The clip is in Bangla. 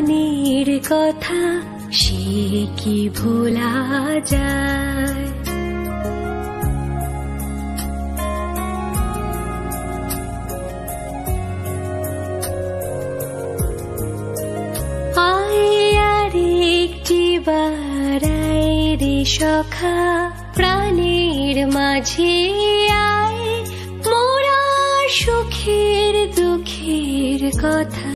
মনের কথা সে কি ভোলা যায়? আয় বারাই রে সখা, প্রাণের মাঝে আয়। মোরা সুখের দুঃখের কথা